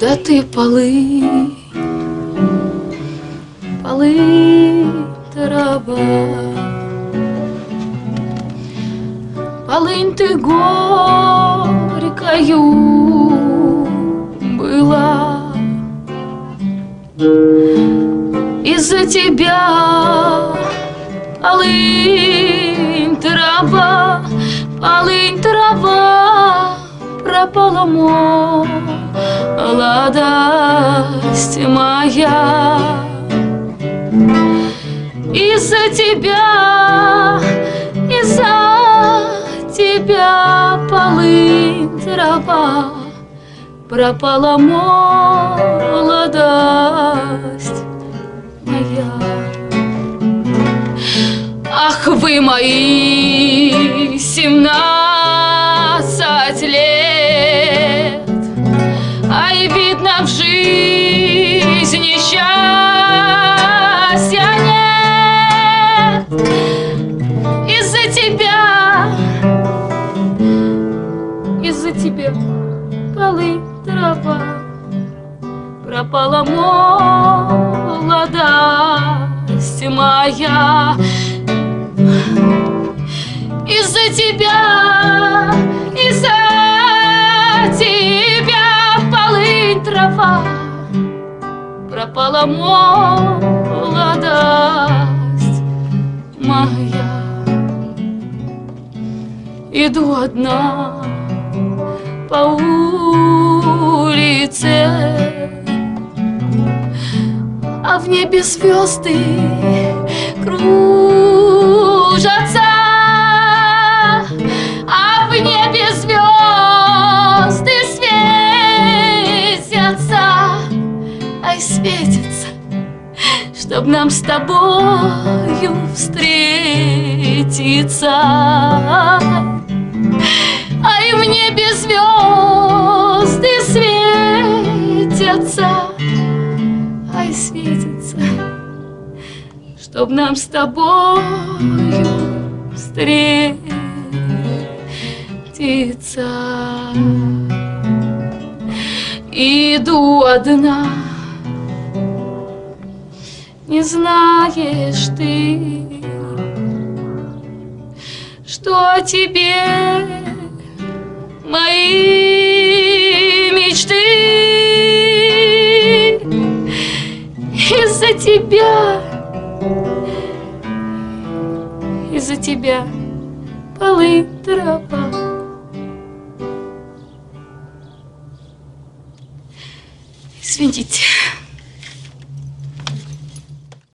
Да ты полы, полы раба. Полынь ты горькою была. Из-за тебя полынь ты раба, полынь пропала молодость моя. Из-за тебя, из-за тебя полынь трава пропала молодость моя. Ах, вы мои жизни счастья нет. Из-за тебя, из-за тебя полы трава пропала молодость моя. Из-за тебя, из-за тебя полынь трава пропала молодость моя. Иду одна по улице, а в небе звезды кружатся, нам с тобою встретиться. Ай, в небе звезды светятся, ай, светятся, чтоб нам с тобою встретиться. Иду одна, не знаешь ты, что тебе мои мечты из-за тебя, из-за тебя полы трава. Извините.